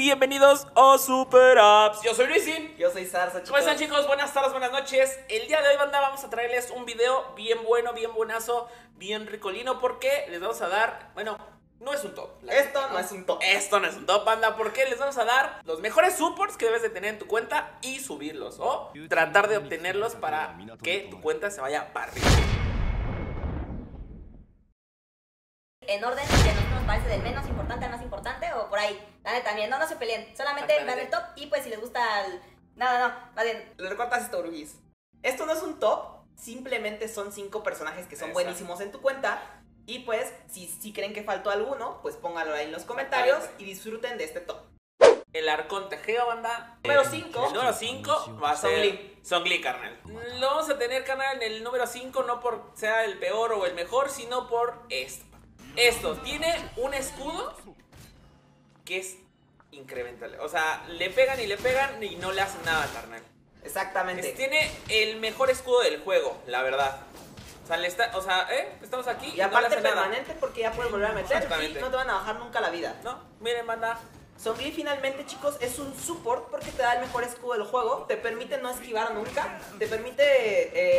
bienvenidos a Super Apps. Yo soy Luisin. Yo soy Sarsa, chicos. ¿Cómo están chicos? Buenas tardes, buenas noches. El día de hoy, banda, vamos a traerles un video bien bueno, bien buenazo, bien ricolino, porque les vamos a dar, bueno, no es un top. Esto no es un top. Esto no es un top, banda, porque les vamos a dar los mejores supports que debes de tener en tu cuenta y subirlos, o tratar de obtenerlos para que tu cuenta se vaya para arriba. En orden que a nosotros nos parece del menos importante al más importante o por ahí. Neta, también, no, no se peleen. Solamente vean el top y pues si les gusta el... No, no, no, más bien. Le recortas esto, Brugis. Esto no es un top, simplemente son cinco personajes que son Exacto. buenísimos en tu cuenta. Y pues, si, si creen que faltó alguno, pues pónganlo ahí en los comentarios y disfruten de este top. El Arconte Geo, banda. Número Eh, cinco. El número 5 va a ser Songli. Songli, carnal. Lo vamos a tener, carnal, en el número 5, no por sea el peor o el mejor, sino por esto. Esto, tiene un escudo que es incremental. O sea, le pegan y le pegan y no le hacen nada, carnal. Exactamente. Es- tiene el mejor escudo del juego, la verdad. O sea, le está, o sea, ¿eh? Estamos aquí Y no le aparte nada. permanente porque ya puedes volver a meter y no te van a bajar nunca la vida. No, miren, banda. Songli finalmente, chicos, es un support porque te da el mejor escudo del juego, te permite no esquivar nunca, te permite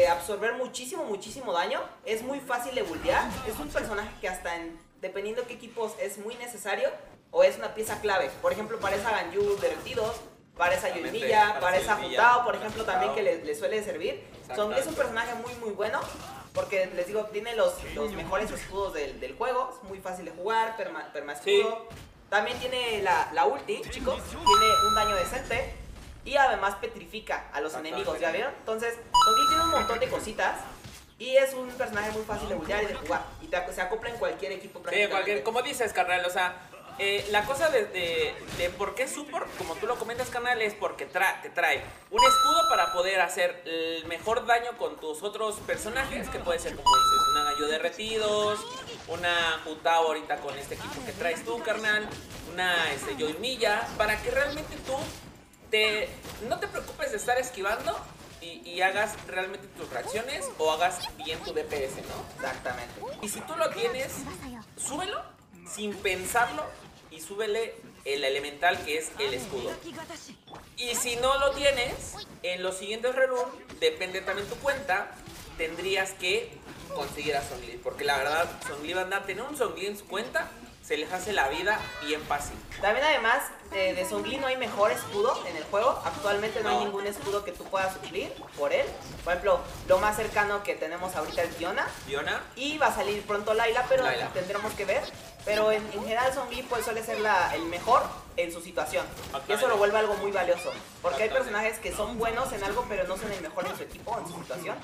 eh, absorber muchísimo, muchísimo daño, es muy fácil de bullear, es un personaje que hasta en, dependiendo qué equipos es muy necesario o es una pieza clave. Por ejemplo, para esa Ganyu derretidos, para esa Yuimiya, para esa Jutao, por ejemplo, también que le, le suele servir. Songli es un personaje muy, muy bueno. Porque les digo, tiene los, los mejores escudos del, del juego. Es muy fácil de jugar, perma, perma escudo. También tiene la, la ulti, chicos. Tiene un daño decente. Y además petrifica a los enemigos, ¿ya vieron? Entonces, Songli tiene un montón de cositas. Y es un personaje muy fácil de bullear y de jugar. Y te- se acopla en cualquier equipo Sí, prácticamente. cualquier, como dices, carnal, o sea, eh, la cosa de, de, de por qué support, como tú lo comentas, carnal, es porque tra- te trae un escudo para poder hacer el mejor daño con tus otros personajes, que puede ser, como dices, una gallo derretidos, una Jutao ahorita con este equipo que traes tú, carnal, una este, Yoimiya, para que realmente tú te, no te preocupes de estar esquivando y, y hagas realmente tus reacciones o hagas bien tu DPS, ¿no? Exactamente. Y si tú lo tienes, súbelo sin pensarlo y súbele el elemental que es el escudo. Y si no lo tienes, en los siguientes rerun, depende también tu cuenta, tendrías que conseguir a Songli. Porque la verdad, Songli banda, tener un Songli en su cuenta, se les hace la vida bien fácil. También además de, de Songli no hay mejor escudo en el juego. Actualmente no, hay ningún escudo que tú puedas suplir por él. Por ejemplo, lo más cercano que tenemos ahorita es Fiona. Fiona, Y va a salir pronto Laila, pero Layla. tendremos que ver. Pero en, en general Songli pues suele ser la, el mejor en su situación. Y eso lo vuelve algo muy valioso. Porque hay personajes que son buenos en algo, pero no son el mejor en su equipo, en su situación.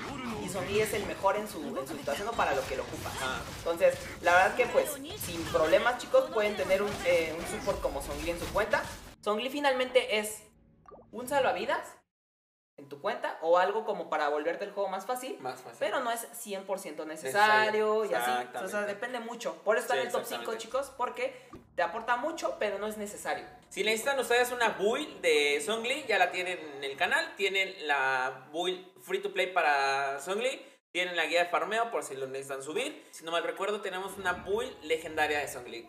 Y Songli es el mejor en su, en su situación o para lo que lo ocupa. Ah. Entonces, la verdad que pues, sin problemas chicos, pueden tener un, eh, un support como Songli en su cuenta. Songli finalmente es un salvavidas en tu cuenta o algo como para volverte el juego más fácil. más fácil. Pero no es 100% necesario Necesario, y así. O sea, depende mucho. Por eso está en el top 5, exactamente. chicos, porque te aporta mucho, pero no es necesario. Si necesitan ustedes una build de Songli, ya la tienen en el canal. Tienen la build free to play para Songli. Tienen la guía de farmeo por si lo necesitan subir. Si no mal recuerdo, tenemos una build legendaria de Songli.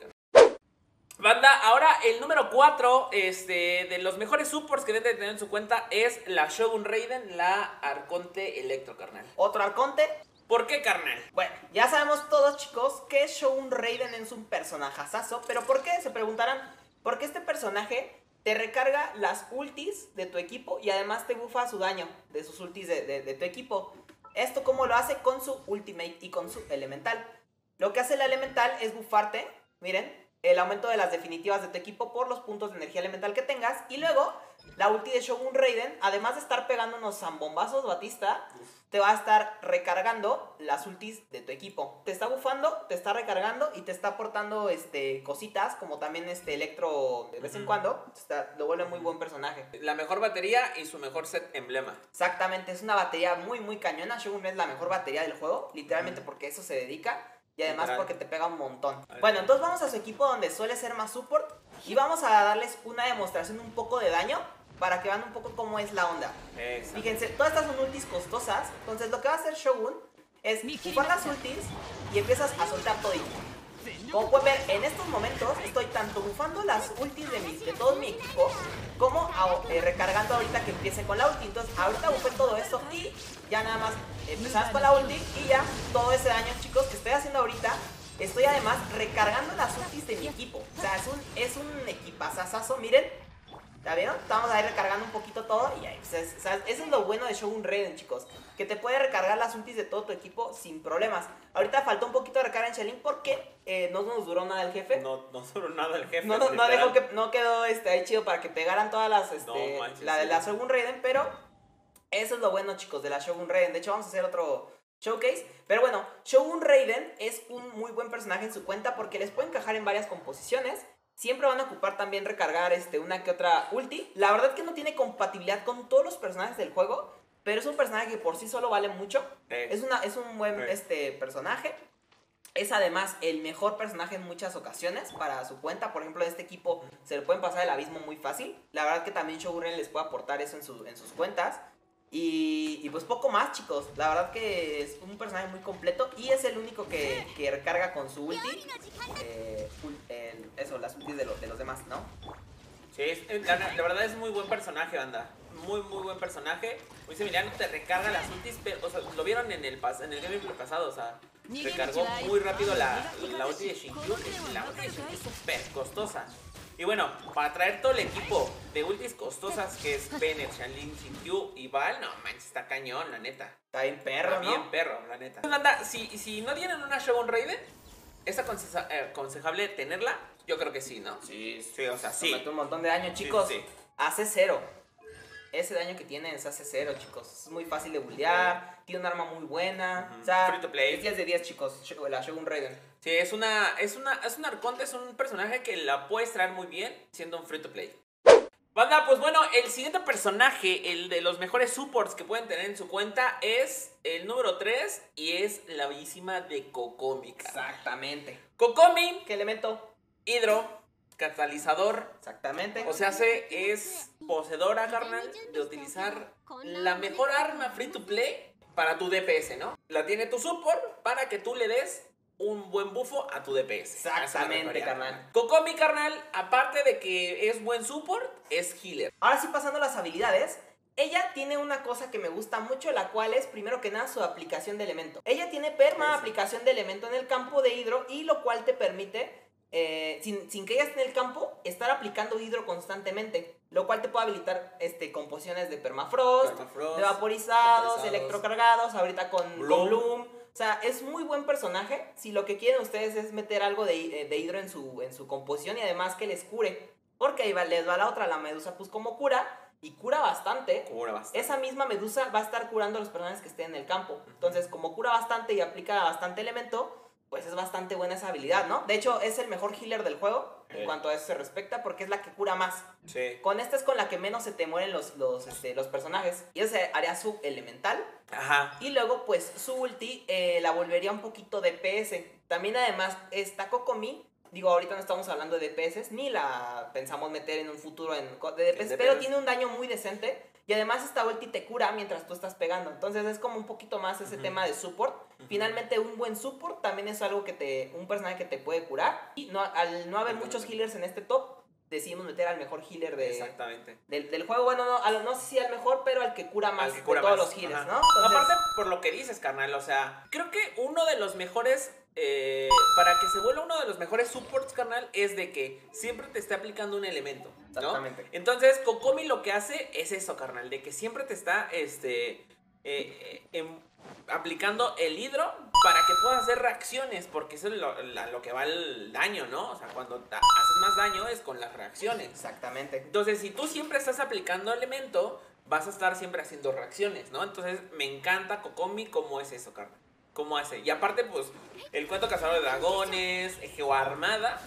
Banda, ahora el número 4 este, de los mejores supports que deben de tener en su cuenta es la Shogun Raiden, la Arconte Electro, carnal. Otro arconte. ¿Por qué, carnal? Bueno, ya sabemos todos, chicos, que Shogun Raiden es un personajazazo. Pero ¿por qué? Se preguntarán. Porque este personaje te recarga las ultis de tu equipo y además te bufa su daño de sus ultis de, de- de tu equipo. Esto como lo hace con su ultimate y con su elemental. Lo que hace el elemental es bufarte, miren, el aumento de las definitivas de tu equipo por los puntos de energía elemental que tengas. Y luego, la ulti de Shogun Raiden, además de estar pegando unos zambombazos Batista, te va a estar recargando las ultis de tu equipo. Te está bufando, te está recargando y te está aportando este, cositas, como también este Electro de vez en cuando. Está- lo vuelve muy buen personaje. La mejor batería y su mejor set emblema. Exactamente, es una batería muy, muy cañona. Shogun es la mejor batería del juego, literalmente porque eso se dedica. Y además Literal. porque te pega un montón. Bueno, entonces vamos a su equipo donde suele ser más support. Y vamos a darles una demostración un poco de daño para que vean un poco cómo es la onda. Exacto. Fíjense, todas estas son ultis costosas. Entonces lo que va a hacer Shogun es jugar las ultis y empiezas a soltar todito. Como pueden ver, en estos momentos estoy tanto bufando las ultis de, mis, de todo mi equipo, como eh, recargando ahorita que empiece con la ulti. Entonces, ahorita bufé todo esto y ya nada más empezamos con la ulti y ya todo ese daño, chicos, que estoy haciendo ahorita. Estoy además recargando las ultis de mi equipo. O sea, es un, es un equipazazazo, miren. ¿Ya vieron? Estamos ahí recargando un poquito todo y ahí, pues, es- o sea, eso es lo bueno de Shogun Raiden, chicos. Que te puede recargar las ultis de todo tu equipo sin problemas. Ahorita faltó un poquito de recarga en Shelin porque eh, no nos duró nada el jefe. No, no solo nada el jefe. No, no, dejó que, no quedó este, ahí chido para que pegaran todas las, este, No manches, la de la Shogun Raiden, pero eso es lo bueno, chicos, de la Shogun Raiden. De hecho, vamos a hacer otro showcase. Pero bueno, Shogun Raiden es un muy buen personaje en su cuenta porque les puede encajar en varias composiciones. Siempre van a ocupar también recargar este, una que otra ulti. La verdad que no tiene compatibilidad con todos los personajes del juego, pero es un personaje que por sí solo vale mucho. Es, una, es un buen Sí. este, personaje. Es además el mejor personaje en muchas ocasiones para su cuenta. Por ejemplo, en este equipo se le pueden pasar el abismo muy fácil. La verdad que también Shogun Raiden les puede aportar eso en, su- en sus cuentas. Y, pues poco más, chicos. La verdad que es un personaje muy completo y es el único que, recarga con su ulti. eh, eso, las ultis de, los de los demás, ¿no? Sí, eh, la, verdad es muy buen personaje, banda. Muy, muy buen personaje. Muy similar, te recarga las ultis, pero, o sea, lo vieron en el, pas- en el gameplay pasado, o sea, recargó muy rápido la, la ulti de Shinkyu, la ulti de Shinkyu es súper costosa. Y bueno, para traer todo el equipo de ultis costosas, que es Bennett, Shanlin, Shinkyu y Val, no manches, está cañón, la neta. Está bien perro, Está bien ¿no? perro, la neta. Banda, si, si no tienen una Shogun Raiden, ¿es aconseja- eh, aconsejable tenerla? Yo creo que sí, ¿no? Sí, Sí, o sea, Se sí. mete un montón de daño, chicos. sí. Hace cero. Ese daño que tiene es hace cero, chicos. Es muy fácil de bullear. Tiene un arma muy buena. Ujú. O sea, Free to play. es 10 de 10, chicos. La Shogun Raiden. Sí, es una, es una, es un arconte, es un personaje que la puedes traer muy bien siendo un free to play. Banda, pues bueno, el siguiente personaje, el de los mejores supports que pueden tener en su cuenta, es el número 3 y es la bellísima de Kokomi. carnal. Exactamente. Kokomi, ¿Qué elemento? hidro, catalizador, Exactamente. o sea, se es poseedora, carnal, de utilizar la mejor arma free to play para tu DPS, ¿no? La tiene tu support para que tú le des un buen bufo a tu DPS. Exactamente, carnal. Kokomi, carnal, aparte de que es buen support, es healer. Ahora sí, pasando a las habilidades. Ella tiene una cosa que me gusta mucho, la cual es, primero que nada, su aplicación de elemento. Ella tiene perma Sí, sí. aplicación de elemento en el campo de hidro y lo cual te permite, eh, sin, sin que ella esté en el campo, estar aplicando hidro constantemente. Lo cual te puede habilitar este, composiciones de permafrost, Permafrost, de vaporizados, vaporizados. electrocargados, ahorita con con Bloom. Bloom. O sea, es muy buen personaje. Si lo que quieren ustedes es meter algo de, de hidro en su, en su composición y además que les cure. Porque ahí va- les va la otra, la medusa, pues como cura. Y cura bastante. Cura bastante. Esa misma medusa va a estar curando a los personajes que estén en el campo. Entonces, como cura bastante y aplica bastante elemento, pues es bastante buena esa habilidad, ¿no? De hecho, es el mejor healer del juego en Sí. cuanto a eso se respecta, porque es la que cura más. Sí. Con esta es con la que menos se te mueren los, los, este, los personajes. Y ese haría su elemental. Ajá. Y luego, pues, su ulti eh, la volvería un poquito DPS. También, además, esta Kokomi. Digo, ahorita no estamos hablando de DPS, ni la pensamos meter en un futuro en de DPS, pero tiene un daño muy decente. Y además, esta ulti te cura mientras tú estás pegando. Entonces, es como un poquito más ese tema de support. Finalmente, un buen support también es algo que te. Un personaje que te puede curar. Y no, al no haber muchos healers en este top, decidimos meter al mejor healer de, Exactamente. del, del juego. Bueno, no, al- no sé si al mejor, pero al que cura más que cura de todos más. los healers, Ajá. ¿no? Entonces- Aparte, por lo que dices, carnal, o sea, creo que uno de los mejores, eh, para que se vuelva uno de los mejores supports, carnal, es de que siempre te esté aplicando un elemento, ¿no? Exactamente. Entonces, Kokomi lo que hace es eso, carnal, de que siempre te está, este, eh, eh, em- aplicando el hidro para que puedas hacer reacciones, porque eso es lo, la- lo que va el daño, ¿no? O sea, cuando haces más daño es con las reacciones. Exactamente. Entonces, si tú siempre estás aplicando elemento, vas a estar siempre haciendo reacciones, ¿no? Entonces, me encanta Kokomi cómo es eso, carnal. Cómo hace. Y aparte, pues, el cuento cazador de dragones, Geo Armada.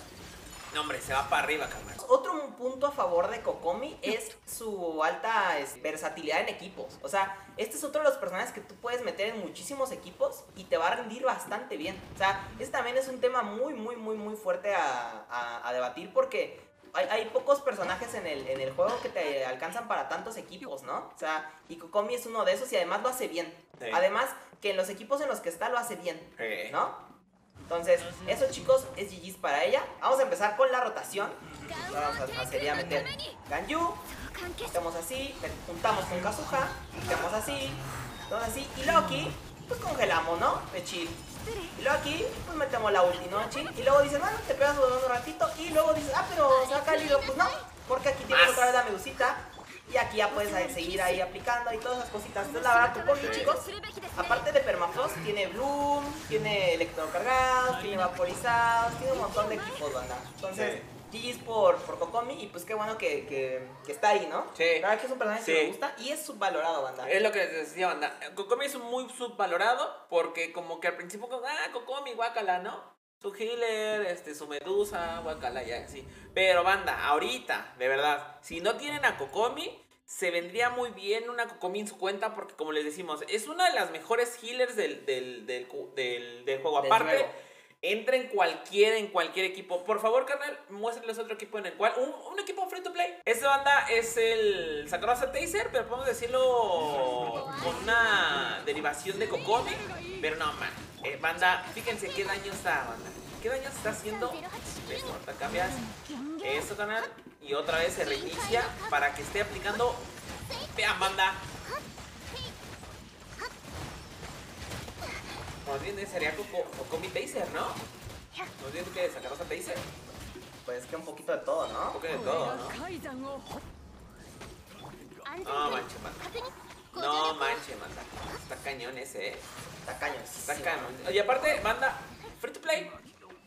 No, hombre, se va para arriba, carnal. Otro punto a favor de Kokomi es su alta es, versatilidad en equipos. O sea, este es otro de los personajes que tú puedes meter en muchísimos equipos y te va a rendir bastante bien. O sea, este también es un tema muy, muy, muy, muy fuerte a, a- a debatir porque hay, hay pocos personajes en el, en el juego que te alcanzan para tantos equipos, ¿no? O sea, y Kokomi es uno de esos y además lo hace bien. Sí. Además, que en los equipos en los que está lo hace bien, Sí. ¿no? Entonces, eso chicos es GG's para ella. Vamos a empezar con la rotación. Vamos a, a sería meter Ganyu. Metemos así, juntamos con Kazuha, metemos así, todo así. Y aquí, pues congelamos, ¿no? De chill. Y luego aquí, pues metemos la ulti, ¿no? Chill. Y luego dices, bueno, te pegas un ratito. Y luego dices, ah, pero saca el hilo. Pues no, porque aquí tienes otra vez la medusita. Y aquí ya puedes ahí seguir ahí aplicando y todas esas cositas. Entonces, la verdad, tu combi, chicos, aparte de Permafrost, tiene Bloom, tiene electrocargados, tiene vaporizados, tiene un montón de equipos, banda. Entonces, GG's por, por Kokomi y pues qué bueno que, que, que está ahí, ¿no? Sí. La verdad que es un personaje que me gusta y es subvalorado, banda. Es lo que les decía, banda. Kokomi es muy subvalorado porque como que al principio, como, ah, Kokomi, guacala, ¿no? Su healer, este, su medusa, guacala, ya, sí. Pero, banda, ahorita, de verdad, si no tienen a Kokomi, se vendría muy bien una Kokomi en su cuenta porque, como les decimos, es una de las mejores healers del, del, del, del- juego. Aparte, juego. Entra en cualquier, en cualquier equipo. Por favor, carnal, muéstrenles otro equipo en el cual. Un, equipo free to play. Esta banda es el Sakura Taser, pero podemos decirlo con una derivación de Kokomi. Pero no, man. Eh, banda, fíjense qué daño está, banda. ¿Qué daño está haciendo? Ves, cambias eso, canal. Y otra vez se reinicia para que esté aplicando. Vean, banda. Más bien sería Koko- Kokomi Taser, ¿no? Más bien que Sakura Taser. Pues que un poquito de todo, Un ¿no? poco de todo, ¿no? No manches, manda. No manches, manda. Está cañón ese, eh. Está cañón. Está cañón. Y aparte, banda, free to play.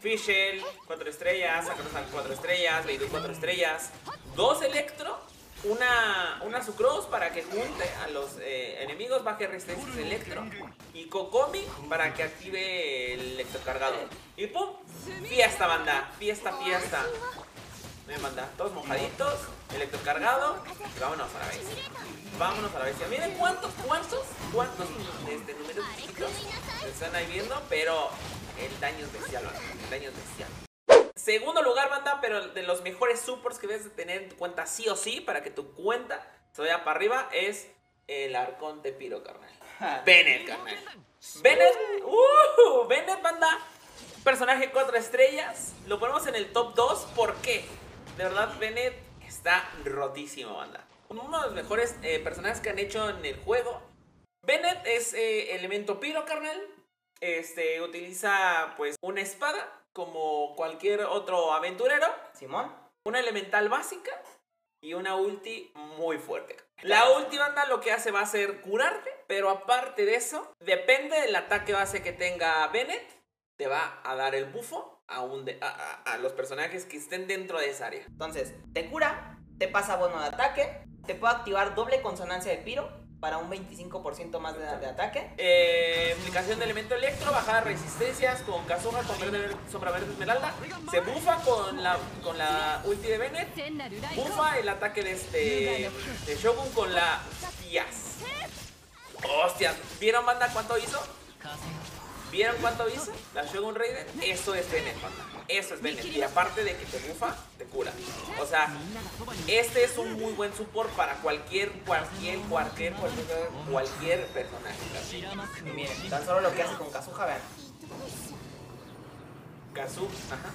Fischl, 4 estrellas, Sakura 4 estrellas, Leidu 4 estrellas, 2 Electro, una, una Sucrose para que junte a los eh, enemigos, baje resistencias Electro, y Kokomi para que active el electrocargado. Y pum, fiesta banda, fiesta, fiesta. Me manda, todos mojaditos, electrocargado, y vámonos a la vez. Vámonos a la bestia. Miren cuántos, cuántos, cuántos este, números chiquitos se están ahí viendo, pero el daño es bestial. El daño es bestial. Segundo lugar, banda, pero de los mejores supports que debes de tener en tu cuenta sí o sí para que tu cuenta se vaya para arriba es el Arconte Piro, carnal. Bennett, carnal. Bennett, uh, Bennett, banda. Personaje 4 estrellas. Lo ponemos en el top 2. ¿Por qué? De verdad, Bennett está rotísimo, banda. Uno de los mejores eh, personajes que han hecho en el juego. Bennett es eh, elemento piro, carnal. Este, utiliza pues una espada como cualquier otro aventurero. Simón. Una elemental básica y una ulti muy fuerte. La ulti banda lo que hace va a ser curarte, pero aparte de eso, depende del ataque base que tenga Bennett, te va a dar el bufo a, un de- a, a- a los personajes que estén dentro de esa área. Entonces, te cura, te pasa bono de ataque, te puede activar doble consonancia de piro para un 25% más de, ataque. Eh, aplicación de elemento electro, bajada resistencias con Kazuha, con verde, sombra verde esmeralda. Se bufa con la, con la ulti de Bennett. Bufa el ataque de este de Shogun con la Yas. Hostia, ¿vieron banda cuánto hizo? ¿Vieron cuánto hizo? La Shogun Raiden. Eso es Bennett, banda. Eso es Bennett. Y aparte de que te bufa, te cura. O sea, este es un muy buen support para cualquier, cualquier, cualquier, cualquier, cualquier personaje. Y miren, tan solo lo que hace con Kazuha, vean. Kazu, ajá.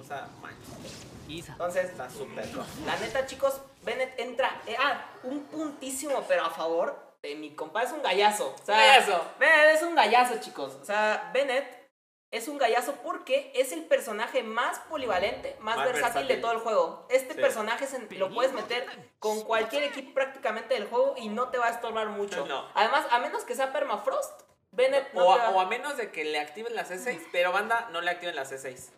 O sea, manches. Entonces, Está súper la neta, chicos, Bennett entra. eh, ah, un puntísimo, pero a favor de mi compa. Es un gallazo. O sea, Gallazo. Bennett es un gallazo, chicos. O sea, Bennett es un gallazo porque es el personaje más polivalente, más, Más versátil, versátil. de todo el juego. Este Sí. personaje se- lo puedes meter con cualquier equipo prácticamente del juego y no te va a estorbar mucho. No. Además, a menos que sea Permafrost, Bennett no O te a, va- o a menos de que le activen la C6, pero banda, no le activen la C6.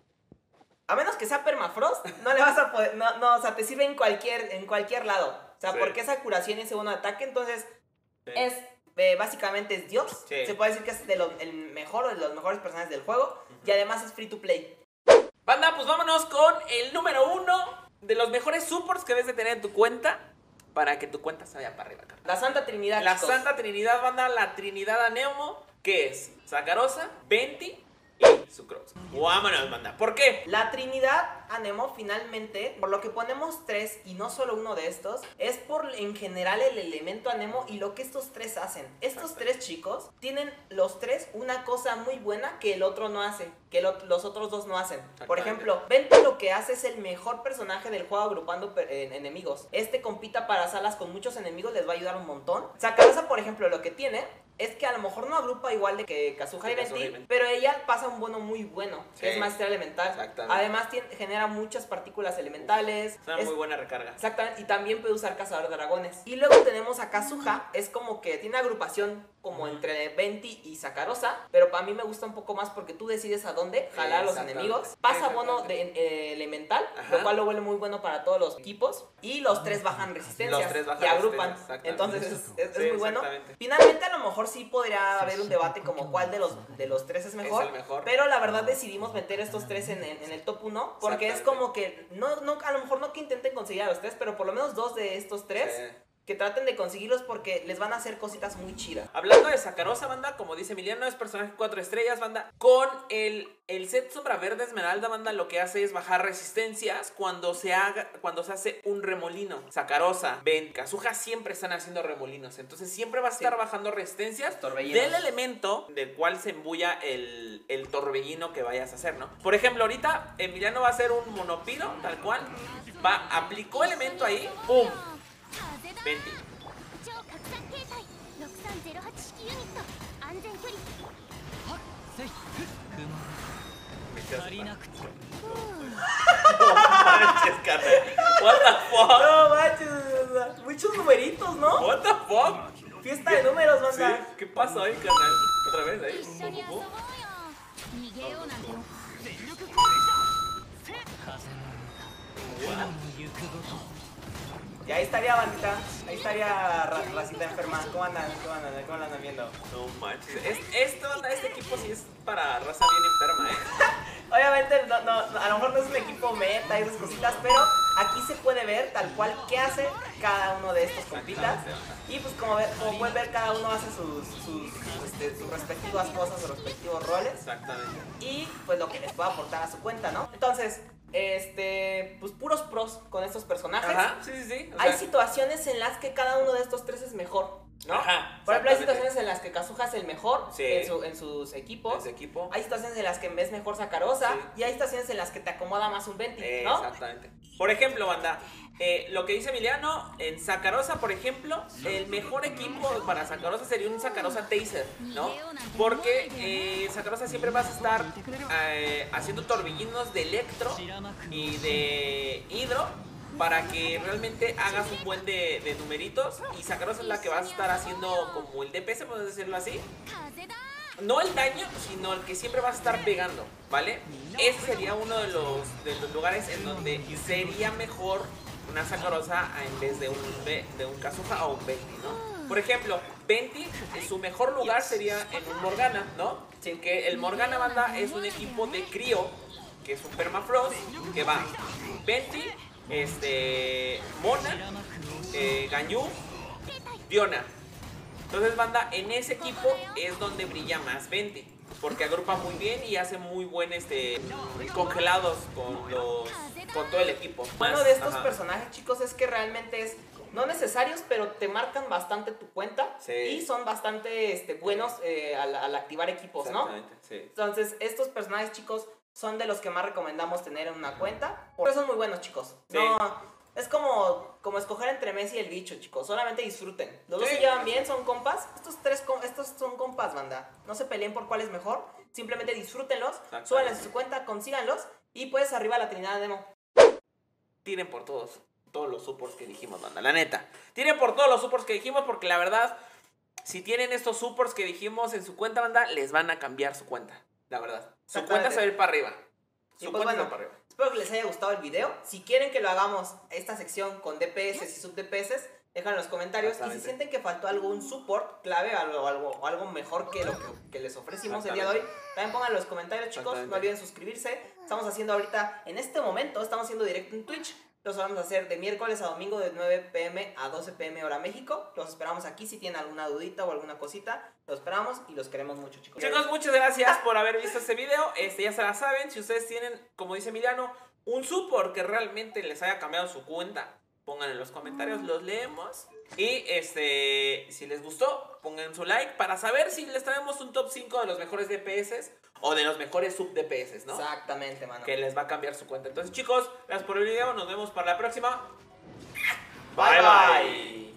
A menos que sea permafrost, no le vas a poder. No, no, o sea, te sirve en cualquier, en cualquier lado. O sea, Sí. porque esa curación y ese segundo ataque, entonces. Es. eh, básicamente es Dios. Sí. Se puede decir que es de los- el mejor o de los mejores personajes del juego. Y además es free to play. Banda, pues vámonos con el número uno de los mejores supports que debes de tener en tu cuenta para que tu cuenta se vaya para arriba. La Santa Trinidad. La chicos. Santa Trinidad, banda, la Trinidad Aneumo, que es Sacarosa, Venti y Sucrose. Vámonos, banda. ¿Por qué? La Trinidad Anemo finalmente, por lo que ponemos tres y no solo uno de estos, es por en general el elemento Anemo y lo que estos tres hacen. Estos tres chicos tienen los tres una cosa muy buena que el otro no hace, que lo- los otros dos no hacen. Por ejemplo, Vente lo que hace es el mejor personaje del juego agrupando en- enemigos. Este compita para salas con muchos enemigos, les va a ayudar un montón. Sakarosa, por ejemplo, lo que tiene es que a lo mejor no agrupa igual de que Kazuha y Venti, pero ella pasa un bono muy bueno, que Sí. es maestría elemental. Además tiene- genera muchas partículas elementales. Es una es- muy buena recarga. Exactamente, y también puede usar cazador de dragones. Y luego tenemos a Kazuha, es como que tiene agrupación como entre Venti y Sakarosa, pero para mí me gusta un poco más porque tú decides a dónde jalar a los enemigos. Pasa bono de eh, elemental, Ajá. lo cual lo vuelve muy bueno para todos los equipos. Y los tres bajan resistencia Los tres bajan y agrupan. Entonces es, es- es Sí, muy bueno. Finalmente a lo mejor sí podría haber un debate como cuál de los, de los tres es mejor. el mejor. Pero la verdad decidimos meter estos tres en, el- en el top 1 porque es como que no, no, a lo mejor no que intenten conseguir a los tres, pero por lo menos dos de estos tres Sí. Que traten de conseguirlos porque les van a hacer cositas muy chidas. Hablando de Sakarosa, banda, como dice Emiliano, es personaje 4 estrellas, banda. Con el, el set sombra verde esmeralda, banda, lo que hace es bajar resistencias cuando se haga, cuando se hace un remolino. Sakarosa, Ben, Kazuha siempre están haciendo remolinos. Entonces siempre va a estar Sí. bajando resistencias del elemento del cual se embulla el, el torbellino que vayas a hacer, ¿no? Por ejemplo, ahorita Emiliano va a hacer un monopido, tal cual. Va, aplicó elemento ahí, ¡pum! ベンティ超拡散形態6308式ユニット安全距離はっせいふくま足りなくて manches, carnal. What the fuck? No manches, muchos numeritos, ¿no? What the fuck? Fiesta de números, banda. Sí, ¿Qué pasó ahí, carnal? ¿Otra vez ahí? ¿Cómo, cómo? 風の中、行くごと Y ahí estaría, bandita. Ahí estaría ra- racita enferma. ¿Cómo andan? ¿Cómo andan? ¿Cómo la andan viendo? No manches. Es- esto, este equipo sí es para raza bien enferma, ¿eh? Obviamente, no, no, a lo mejor no es un equipo meta y esas cositas, pero aquí se puede ver tal cual qué hace cada uno de estos compitas. Y pues como, como pueden ver, cada uno hace sus, sus, este, sus respectivas cosas, sus respectivos roles. Exactamente. Y pues lo que les pueda aportar a su cuenta, ¿no? Entonces, este, pues puros pros con estos personajes. Ajá, sí, sí, sí. o Hay sea, situaciones en las que cada uno de estos tres es mejor, ¿no? Ajá, Por ejemplo, hay situaciones en las que Kazuha es el mejor Sí. en, su- en sus equipos. Equipo. Hay situaciones en las que vez mejor Sakarosa Sí. y hay situaciones en las que te acomoda más un 20, Eh, ¿no? Exactamente. Por ejemplo, banda, eh, lo que dice Emiliano, en Sakarosa, por ejemplo, el mejor equipo para Sakarosa sería un Sakarosa Taser, ¿no? Porque eh, Sakarosa siempre vas a estar eh, haciendo torbellinos de electro y de hidro para que realmente hagas un buen de, de numeritos y Sakarosa es la que vas a estar haciendo como el DPS, puedes decirlo así. No el daño, sino el que siempre vas a estar pegando, ¿vale? Ese sería uno de los, de los lugares en donde sería mejor una Sakarosa en vez de un, de un Kazuha o un Venti, ¿no? Por ejemplo, Venti, su mejor lugar sería en un Morgana, ¿no? Sin que el Morgana Banda es un equipo de crío, que es un Permafrost, que va Venti, este, Mona, eh, Ganyu, Diona. Entonces, banda, en ese equipo es donde brilla más 20. Porque agrupa muy bien y hace muy buen este congelados con los con todo el equipo. Uno Más- de estos ajá. personajes, chicos, es que realmente es no necesarios, pero te marcan bastante tu cuenta Sí. y son bastante este, buenos eh, al, al activar equipos, ¿no? Exactamente, sí. Entonces, estos personajes, chicos, son de los que más recomendamos tener en una cuenta. Porque son muy buenos, chicos. Sí. No, es como, como escoger entre Messi y el bicho, chicos. Solamente disfruten. Los dos Sí. se llevan bien, son compas. Estos tres estos son compas, banda. No se peleen por cuál es mejor. Simplemente disfrútenlos, súbanles a su cuenta, consíganlos y pues arriba la Trinidad de Demo. Tiren por todos, todos los supports que dijimos, banda, la neta. Tiren por todos los supports que dijimos porque la verdad, si tienen estos supports que dijimos en su cuenta, banda, les van a cambiar su cuenta. La verdad. Su cuenta se va a ir para arriba. Su pues cuenta bueno, para arriba. espero que les haya gustado el video. Si quieren que lo hagamos esta sección con DPS y sub DPS, déjenlo en los comentarios. Y si sienten que faltó algún support clave, algo, algo, algo mejor que lo que, que les ofrecimos el día de hoy, también pongan en los comentarios, chicos. No olviden suscribirse. Estamos haciendo ahorita, en este momento, estamos haciendo directo en Twitch. Los vamos a hacer de miércoles a domingo de 9 pm a 12 pm hora México. Los esperamos aquí si tienen alguna dudita o alguna cosita. Los esperamos y los queremos mucho, chicos. Chicos, muchas gracias por haber visto este video. Este, ya se la saben, si ustedes tienen, como dice Emiliano, un support que realmente les haya cambiado su cuenta, pongan en los comentarios, los leemos. Y este, si les gustó, pongan su like para saber si les traemos un top 5 de los mejores DPS o de los mejores sub DPS, ¿no? Exactamente, mano. Que les va a cambiar su cuenta. Entonces, chicos, gracias por el video. Nos vemos para la próxima. Bye, bye.